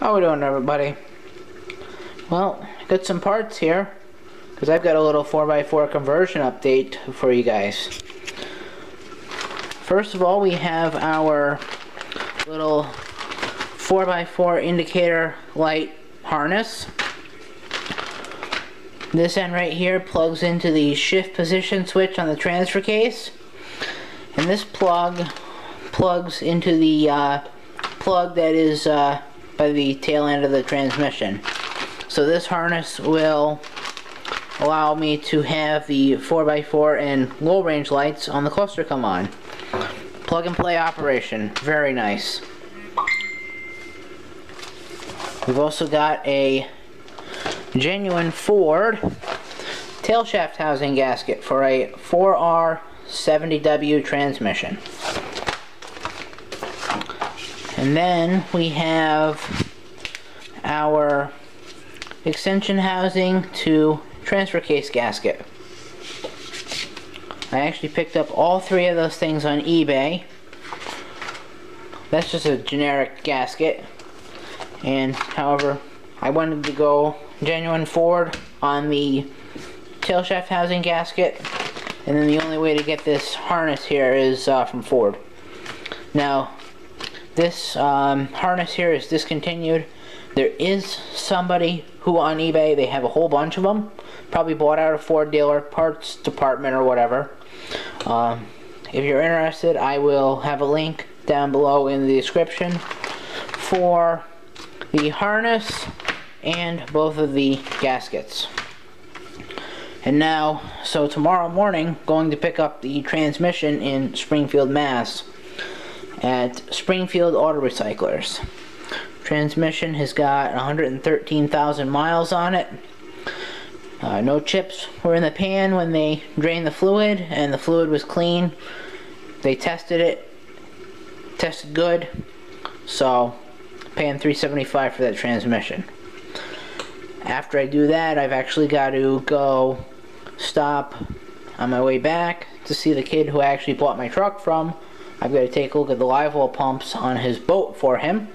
How we doing everybody? Well, got some parts here because I've got a little 4x4 conversion update for you guys. First of all, we have our little 4x4 indicator light harness. This end right here plugs into the shift position switch on the transfer case. And this plug plugs into the uh, plug that is uh, by the tail end of the transmission. So this harness will allow me to have the 4x4 and low range lights on the cluster come on. Plug and play operation, very nice. We've also got a genuine Ford tail shaft housing gasket for a 4R70W transmission. And then we have our extension housing to transfer case gasket. I actually picked up all three of those things on eBay. That's just a generic gasket. And however, I wanted to go genuine Ford on the tail shaft housing gasket. And then the only way to get this harness here is uh, from Ford. Now, this um, harness here is discontinued. There is somebody who on eBay, they have a whole bunch of them. Probably bought out a Ford dealer, parts department or whatever. Um, if you're interested, I will have a link down below in the description for the harness and both of the gaskets. And now, so tomorrow morning, going to pick up the transmission in Springfield, Mass at Springfield Auto Recyclers. Transmission has got 113,000 miles on it. Uh, no chips were in the pan when they drained the fluid and the fluid was clean. They tested it, tested good, so paying 375 for that transmission. After I do that, I've actually got to go stop on my way back to see the kid who I actually bought my truck from I've got to take a look at the live well pumps on his boat for him.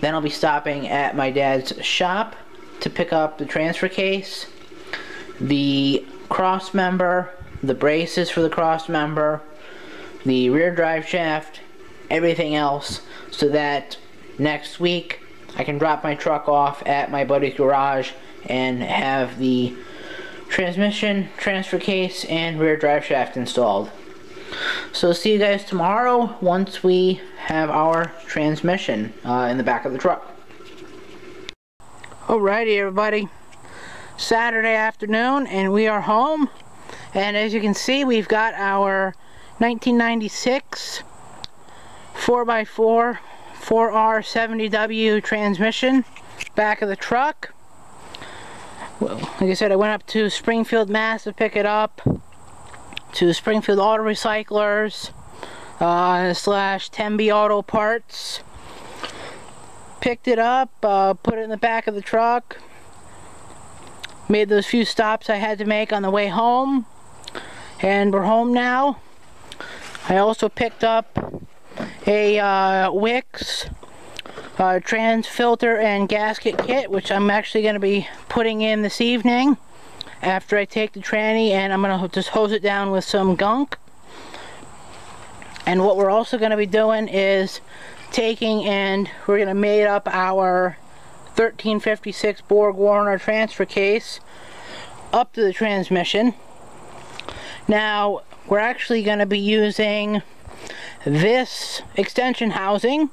Then I'll be stopping at my dad's shop to pick up the transfer case, the cross member, the braces for the cross member, the rear drive shaft, everything else so that next week I can drop my truck off at my buddy's garage and have the transmission, transfer case, and rear drive shaft installed. So see you guys tomorrow once we have our transmission uh, in the back of the truck. Alrighty everybody, Saturday afternoon and we are home and as you can see we've got our 1996 4x4 4R70W transmission back of the truck. Well, like I said, I went up to Springfield, Mass to pick it up to Springfield Auto Recyclers uh, slash Temby Auto Parts. Picked it up, uh, put it in the back of the truck. Made those few stops I had to make on the way home. And we're home now. I also picked up a uh, Wix uh, trans filter and gasket kit, which I'm actually going to be putting in this evening after I take the tranny and I'm going to just hose it down with some gunk. And what we're also going to be doing is taking and we're going to mate up our 1356 Borg Warner transfer case up to the transmission. Now, we're actually going to be using this extension housing.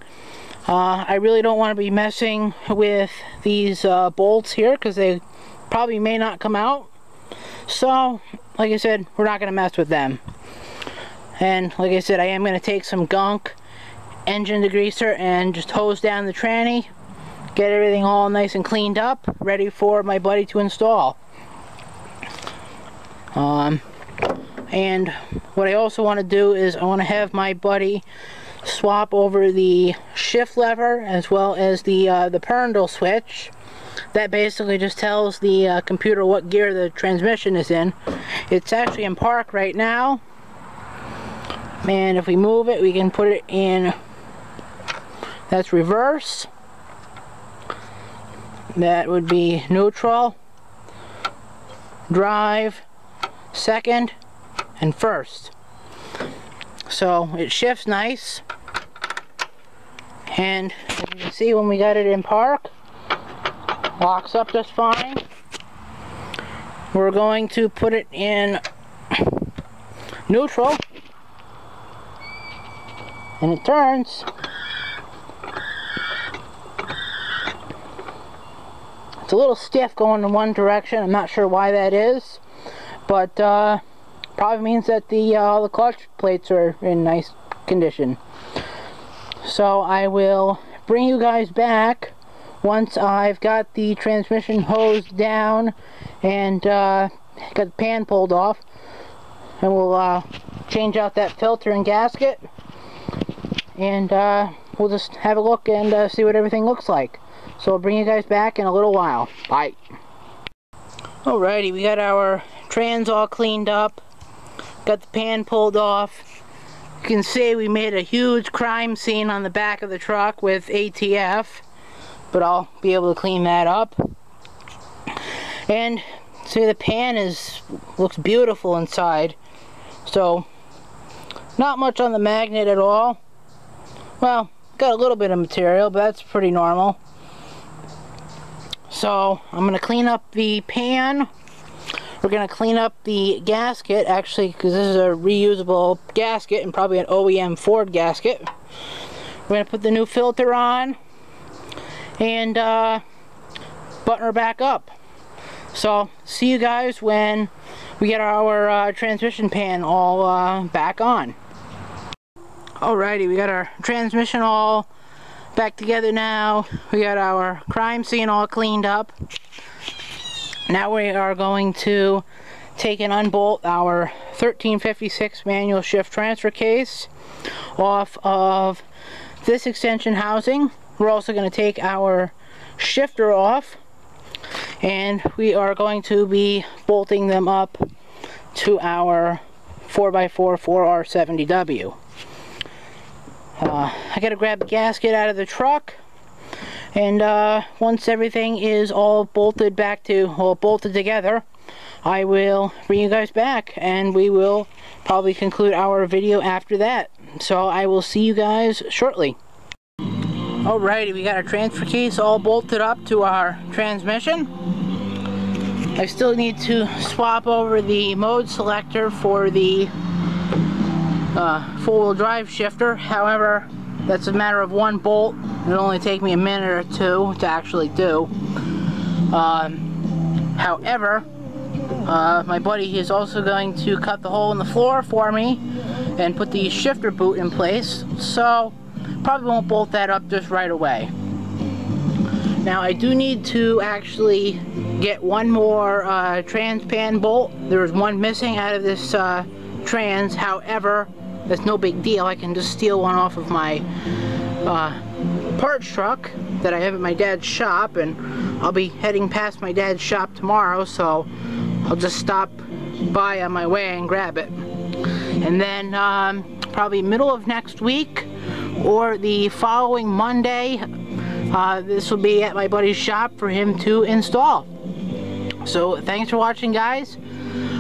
Uh, I really don't want to be messing with these uh, bolts here because they probably may not come out. So, like I said, we're not going to mess with them. And like I said, I am going to take some gunk, engine degreaser, and just hose down the tranny, get everything all nice and cleaned up, ready for my buddy to install. Um, and what I also want to do is I want to have my buddy swap over the shift lever as well as the uh, the parental switch that basically just tells the uh, computer what gear the transmission is in. It's actually in park right now. And if we move it, we can put it in, that's reverse. that would be neutral, drive, second, and first. So it shifts nice. And you can see when we got it in park, locks up just fine. We're going to put it in neutral. And it turns. It's a little stiff going in one direction. I'm not sure why that is. But uh, probably means that the, uh, the clutch plates are in nice condition. So I will bring you guys back once I've got the transmission hose down and uh, got the pan pulled off. And we'll uh, change out that filter and gasket. And uh, we'll just have a look and uh, see what everything looks like. So I'll bring you guys back in a little while. Bye. Alrighty, we got our trans all cleaned up. Got the pan pulled off. You can see we made a huge crime scene on the back of the truck with ATF. But I'll be able to clean that up. And see the pan is looks beautiful inside. So not much on the magnet at all. Well, got a little bit of material, but that's pretty normal. So I'm to clean up the pan we're to clean up the gasket, actually, because this is a reusable gasket and probably an OEM Ford gasket. We're to put the new filter on and uh, button her back up. So, see you guys when we get our uh, transmission pan all uh, back on. Alrighty, we got our transmission all back together now. We got our crime scene all cleaned up. Now we are going to take and unbolt our 1356 manual shift transfer case off of this extension housing. We're also going to take our shifter off and we are going to be bolting them up to our 4x4 4R70W. Uh, I gotta grab the gasket out of the truck and uh, once everything is all bolted back to, well, bolted together, I will bring you guys back and we will probably conclude our video after that. So I will see you guys shortly. Alrighty, we got our transfer case all bolted up to our transmission. I still need to swap over the mode selector for the uh, four-wheel drive shifter. However, that's a matter of one bolt. It'll only take me a minute or two to actually do. Um, however, uh, my buddy is also going to cut the hole in the floor for me and put the shifter boot in place. So, probably won't bolt that up just right away. Now I do need to actually get one more uh, trans pan bolt. There is one missing out of this uh, trans. However, that's no big deal. I can just steal one off of my uh, parts truck that I have at my dad's shop and I'll be heading past my dad's shop tomorrow so I'll just stop by on my way and grab it. And then um, probably middle of next week or the following Monday uh, this will be at my buddy's shop for him to install. So thanks for watching guys.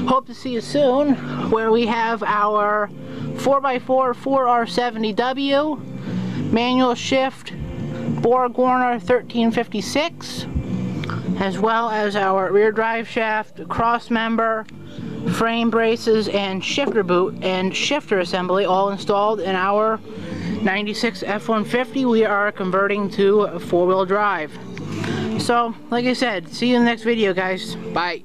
Hope to see you soon where we have our 4x4 4R70W, manual shift, BorgWarner 1356, as well as our rear drive shaft, cross member, frame braces, and shifter boot and shifter assembly all installed in our 96 F-150 we are converting to four-wheel drive. So, like I said, see you in the next video guys. Bye.